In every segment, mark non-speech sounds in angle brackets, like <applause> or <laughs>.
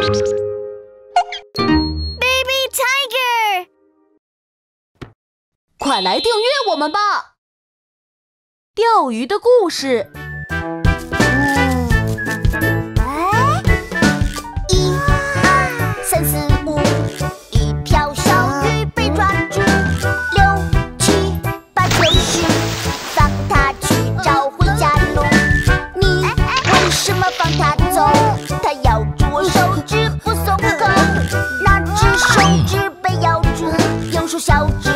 Baby Tiger，快来订阅我们吧！钓鱼的故事。小猪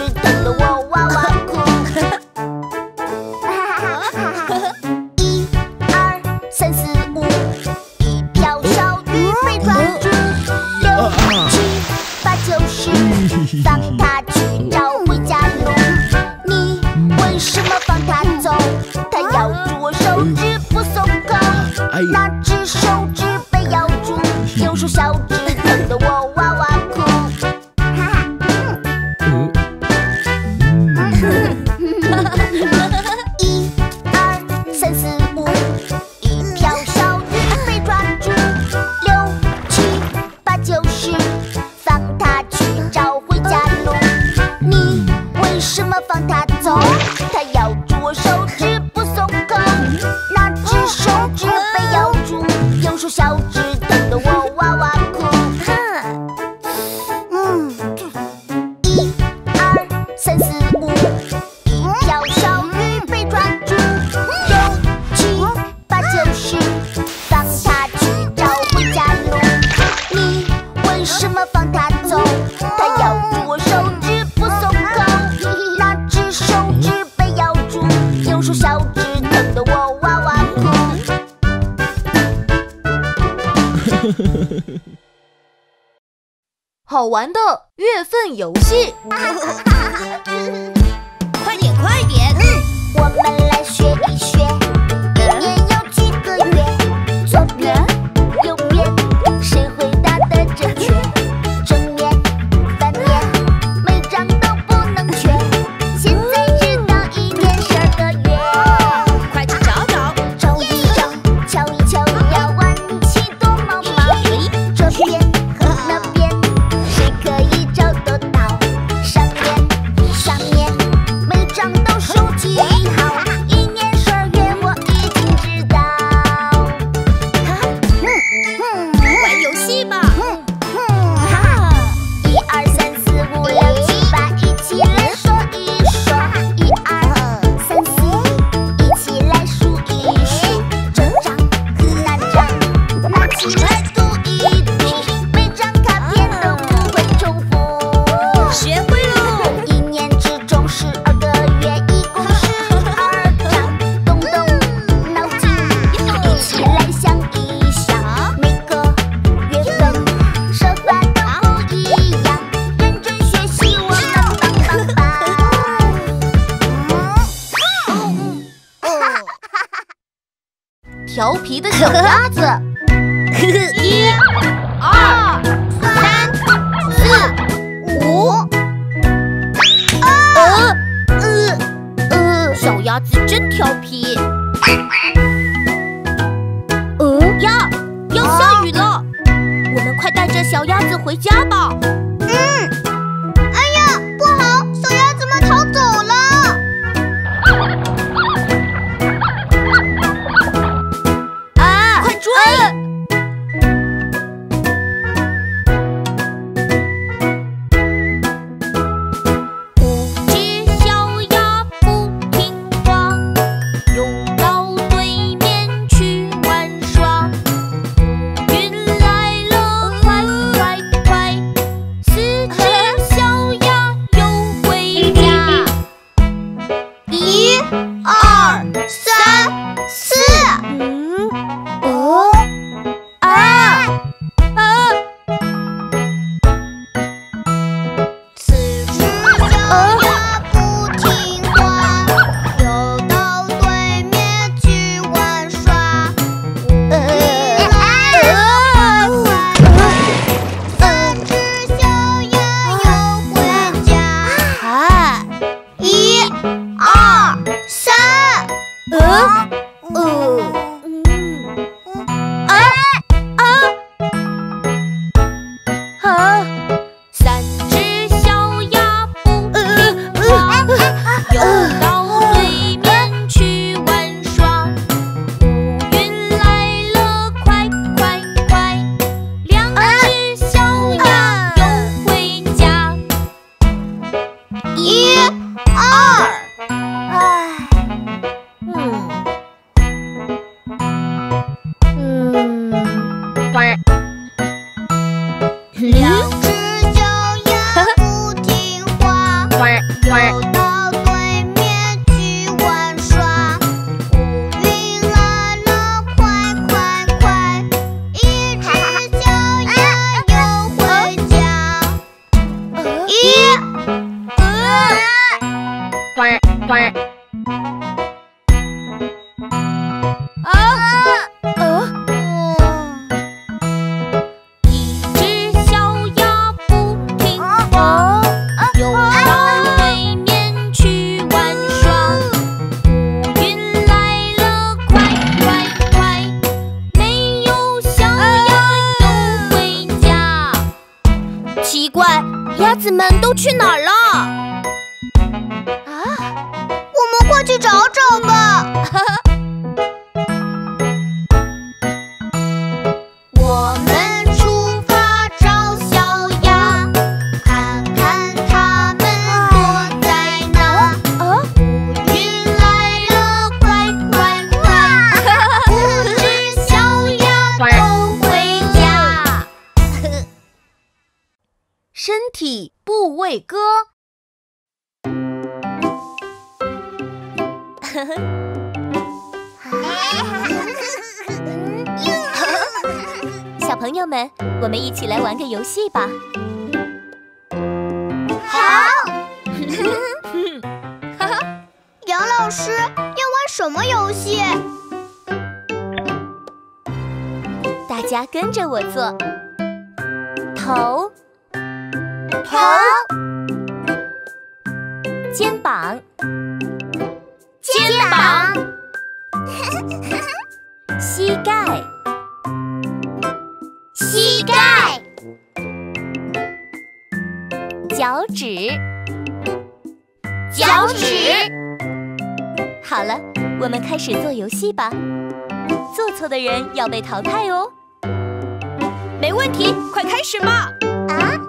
玩的月份游戏。<laughs> 小鸭子回家吧。奇怪鸭子们都去哪儿了？啊我们快去找找吧。哈 <laughs> 哈戏吧。好。<laughs> 杨老师要玩什么游戏？大家跟着我做。头。头，肩膀，肩膀，<laughs> 膝盖，膝盖，脚趾，脚趾。好了，我们开始做游戏吧。做错的人要被淘汰哦。没问题，快开始吧。啊。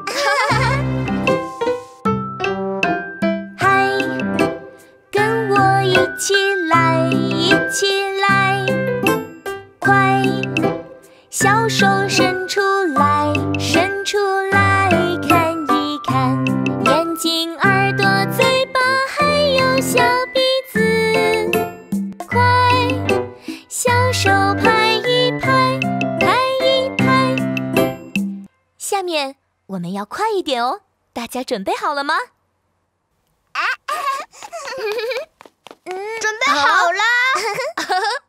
要快一点哦，大家准备好了吗？准备好了。<laughs>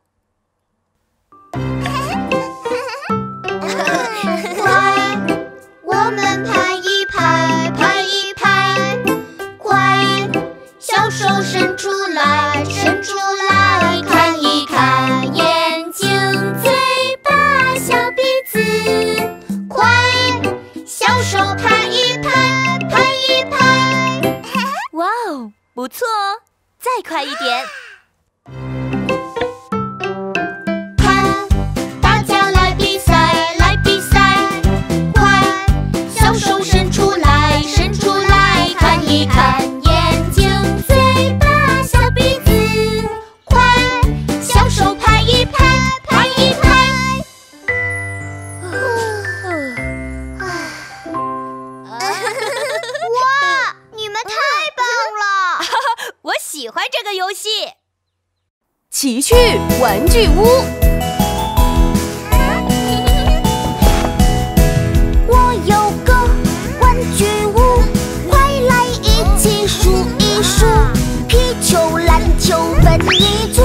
不错哦，再快一点！这个游戏，奇趣玩具屋。<laughs> 我有个玩具屋，快来一起数一数，皮球、篮球分一组，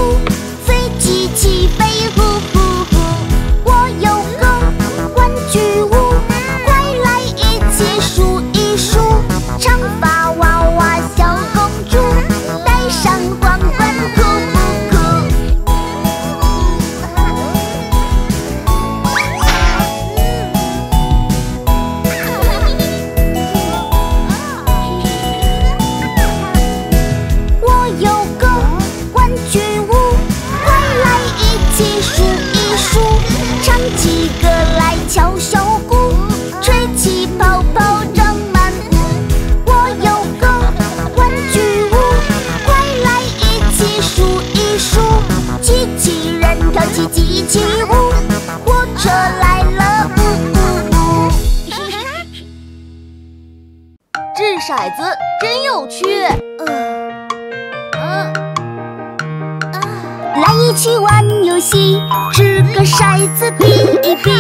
骰子比一比，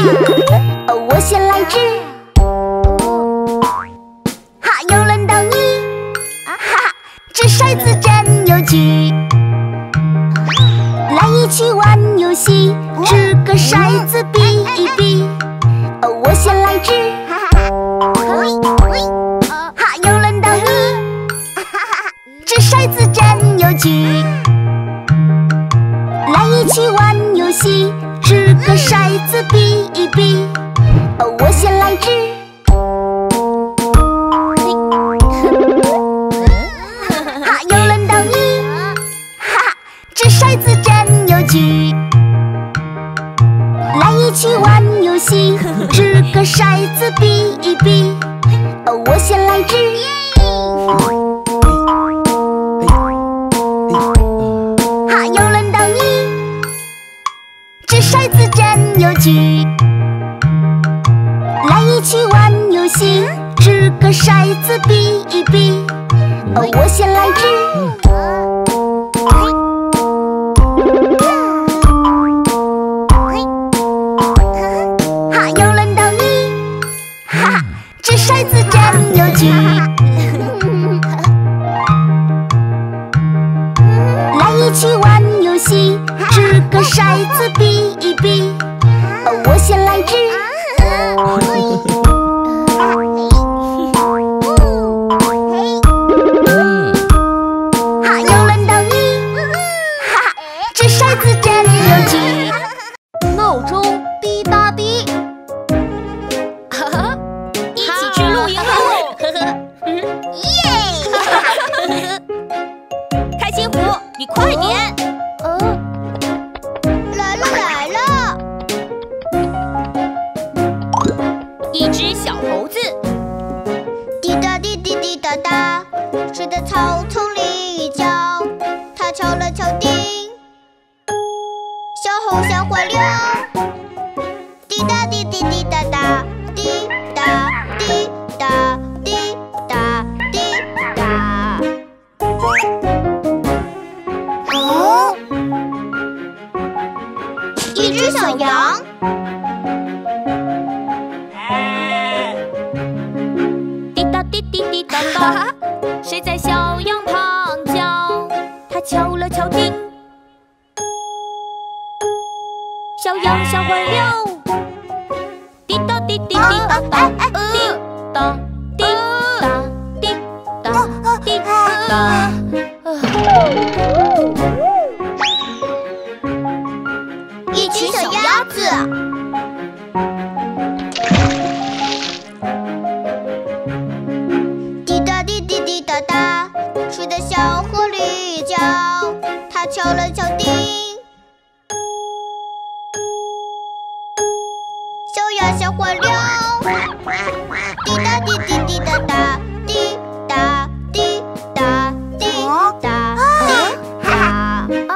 我先来掷，心掷个骰子比一比。哦我先来掷耶哈又轮到你。掷骰子真有趣。来一起玩游戏掷个骰子比一比。哦我先来你快点睡的小河里叫，他敲了敲钉。小鸭小火燎，滴答滴滴滴答答，滴答滴答滴答滴答。啊！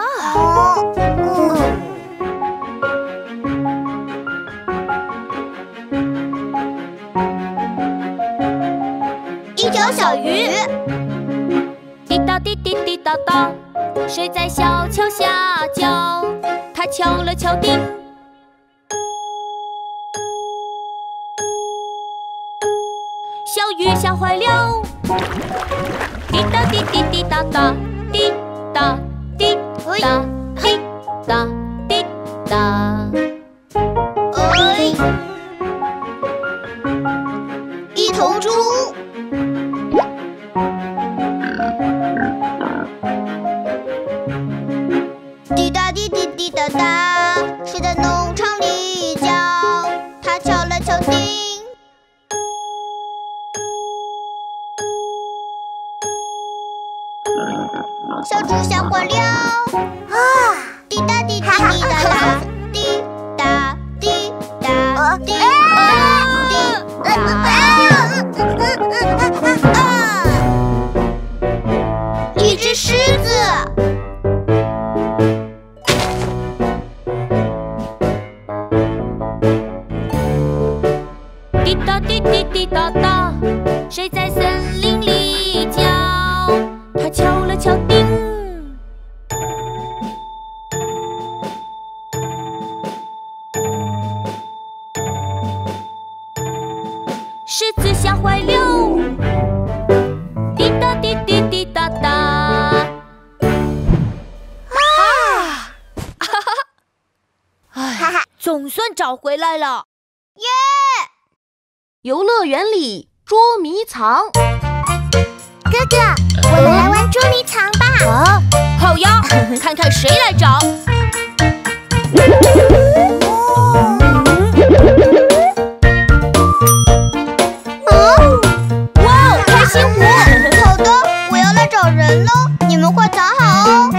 一条小鱼。滴滴答答，谁在小桥下叫？他敲了敲笛，小鱼吓坏了。滴答滴滴滴答答，滴答滴答滴答滴答。哒哒，睡在农场里叫？他敲了敲钉。小猪小火鸟啊，滴答滴答滴答啦，滴答滴答滴答滴答。谁在森林里叫？他敲了敲钉。狮子吓坏了，滴答滴滴滴答答。啊！<laughs> 哈哈，哎，总算找回来了，耶！游乐园里。捉迷藏哥哥，我们来玩捉迷藏吧。哦，好呀，<laughs> 看看谁来找。哦。哇哦，开心湖。<laughs> 好的，我要来找人喽，你们快藏好哦。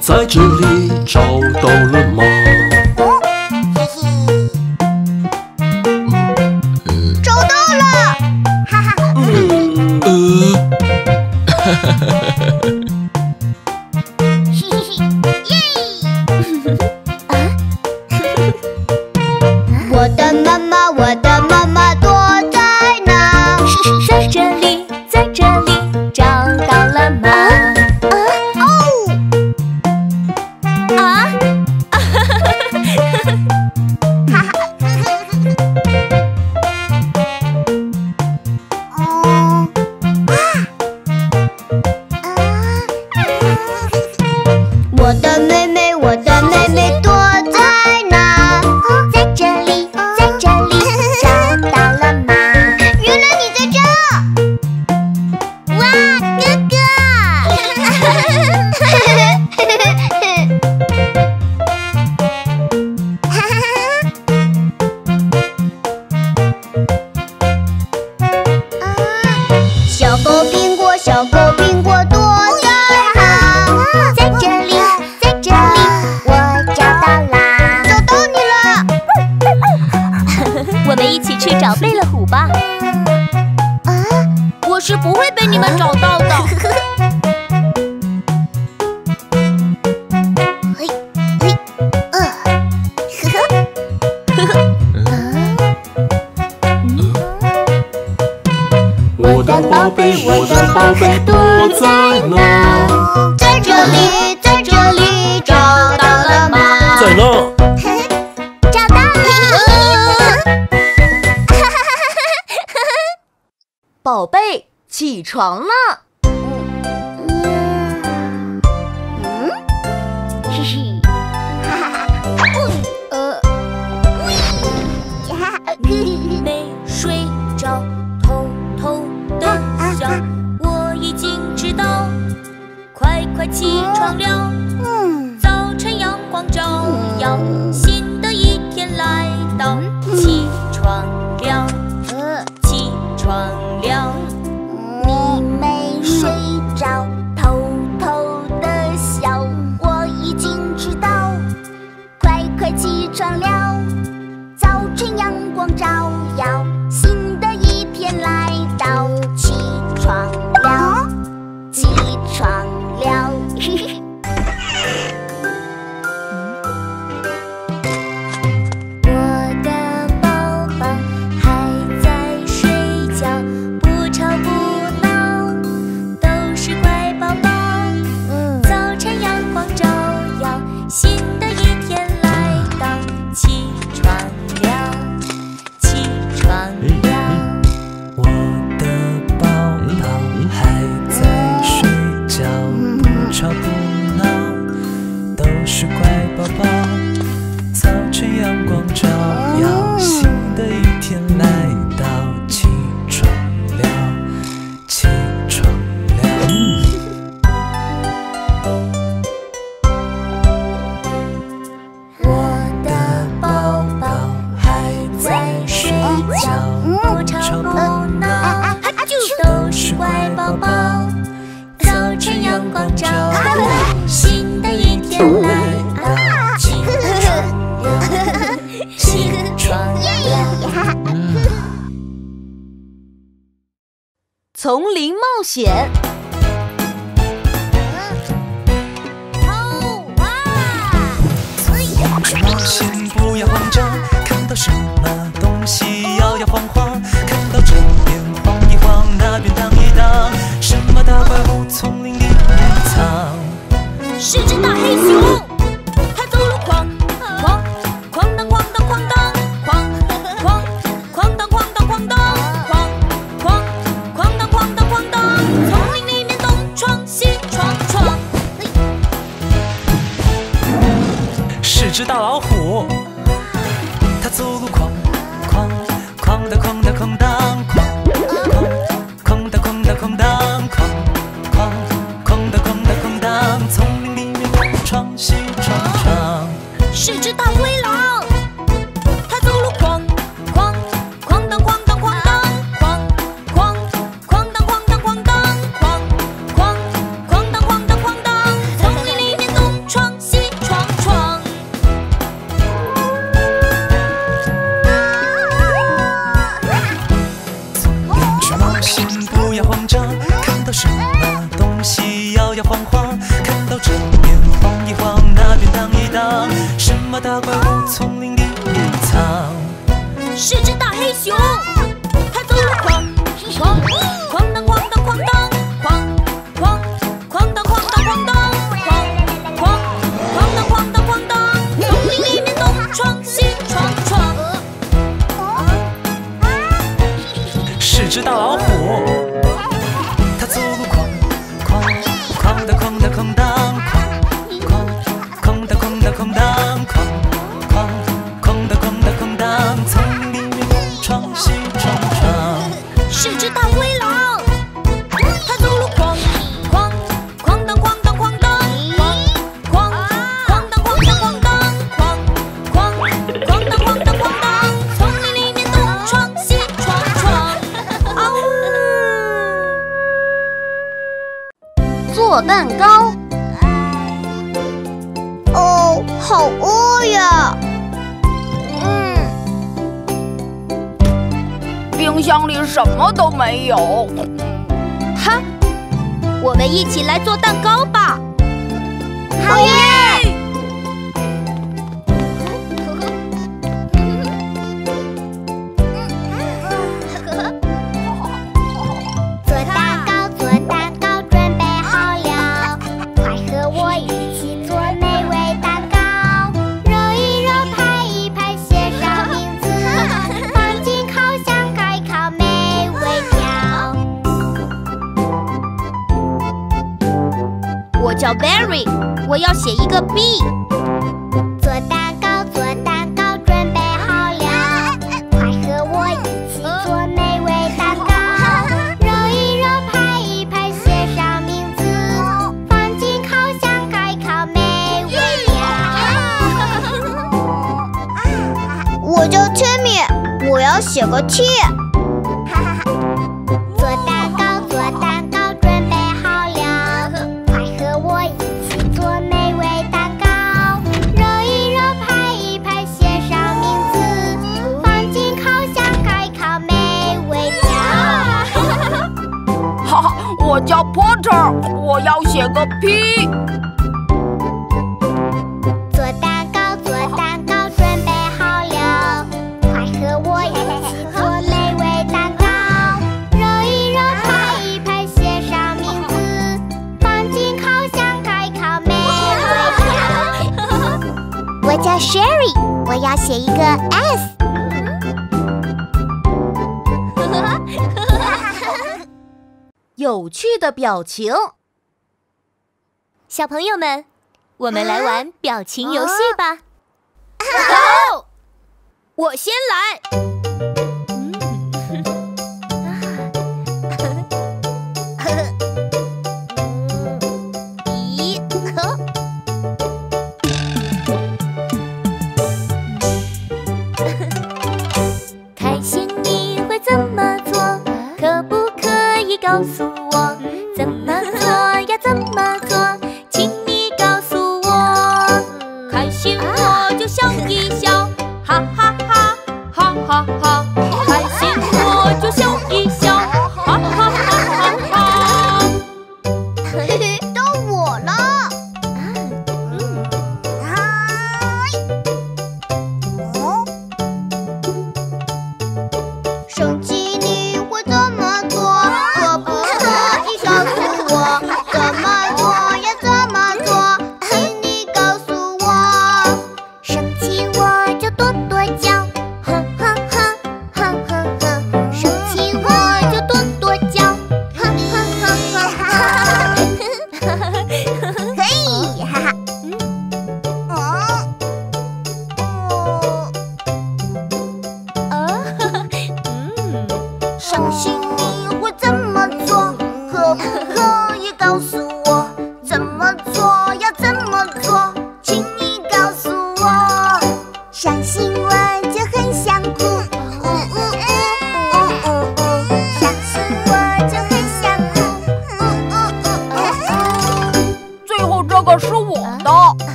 在这走路狂狂狂的狂的狂。写个气，哈哈哈做蛋糕，做蛋糕，准备好了，快和我一起做美味蛋糕，揉一揉，拍一拍，写上名字，放进烤箱，开烤美味了。<laughs> 哈哈，我叫 Peter，我要写个 P。的表情。小朋友们，我们来玩表情游戏吧！啊，我先来。相信你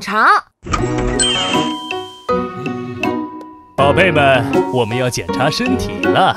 查宝贝们我们要检查身体了。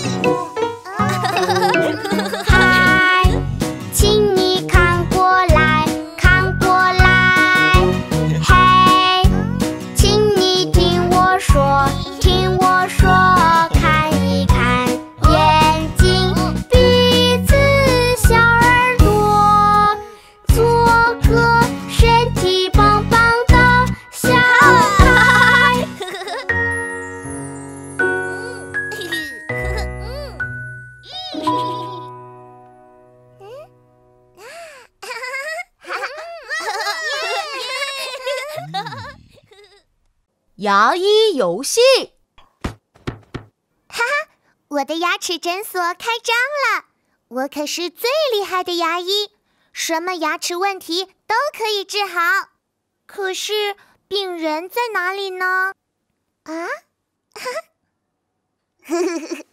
游戏，哈哈！我的牙齿诊所开张了，我可是最厉害的牙医，什么牙齿问题都可以治好。可是病人在哪里呢？啊？哈哈，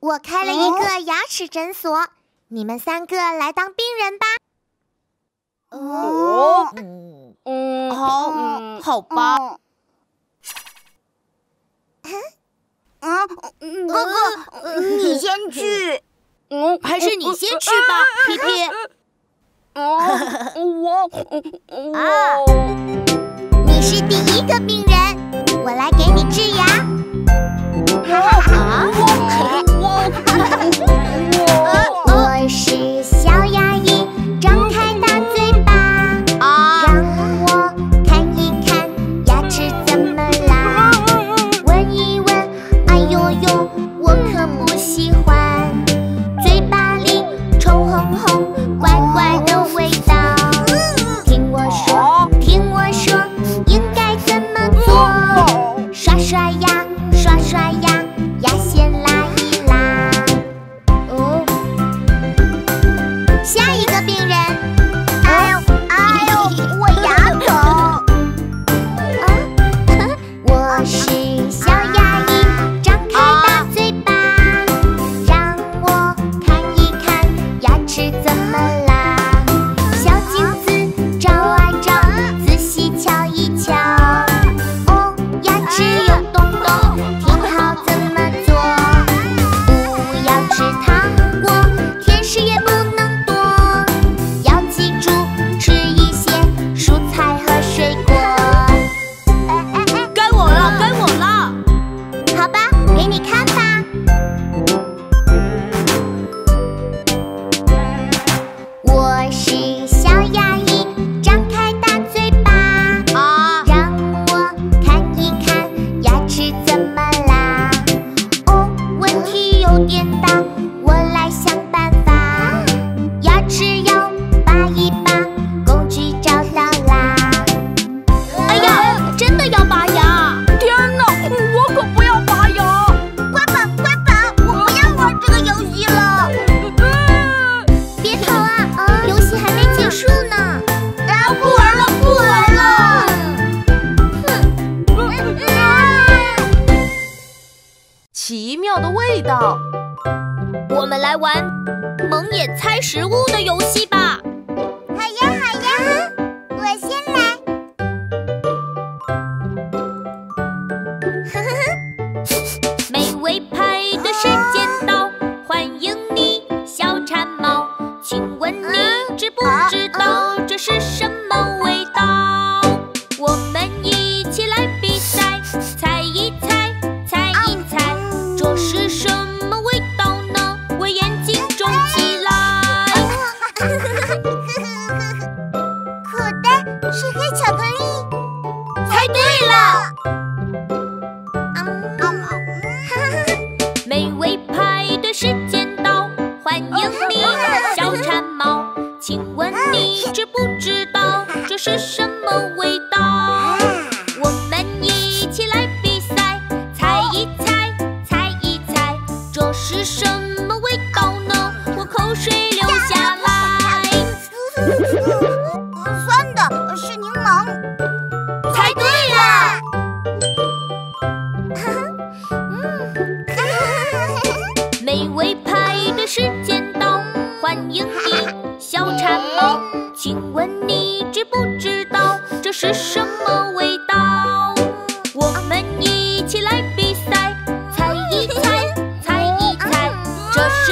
我开了一个牙齿诊所，你们三个来当病人吧。哦，嗯，好，好吧。嗯，哥哥，你先去。嗯，还是你先去吧，皮皮。哦，我，我，你是第一个病人，我来给你治牙。哇哇哇！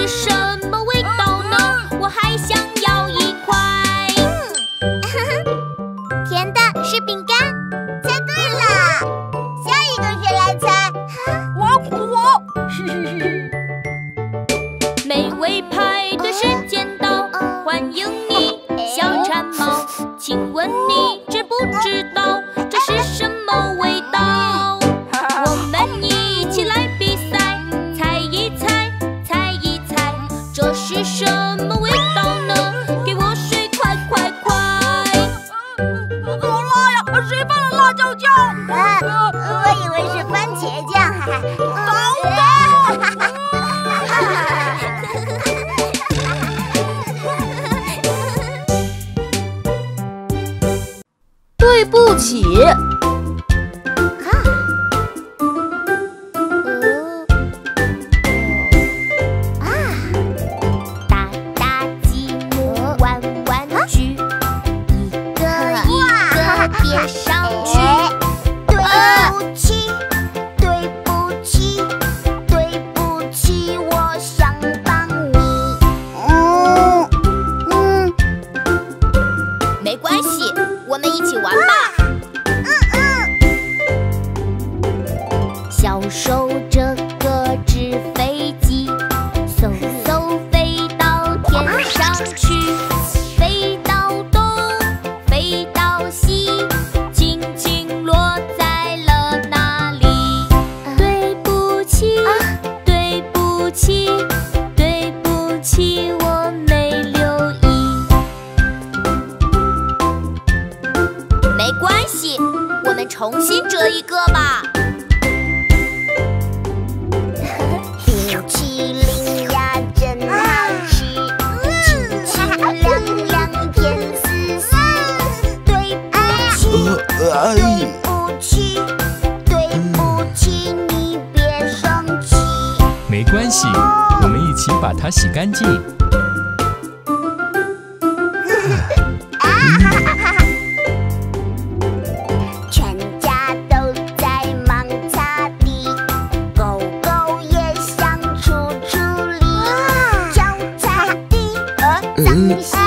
什么脏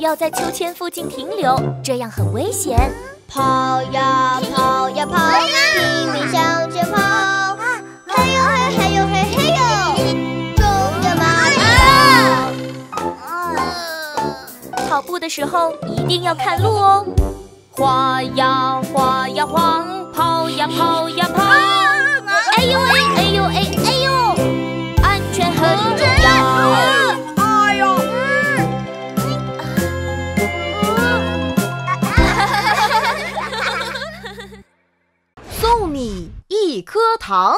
要在秋千附近停留，这样很危险。跑呀跑呀跑，拼命向前跑，嘿呦嘿嘿呦嘿嘿呦，中着马啊！跑步的时候一定要看路哦。滑呀滑呀滑，跑呀跑呀跑，哎呦哎哎呦哎哎呦，安全很重要。送你一颗糖。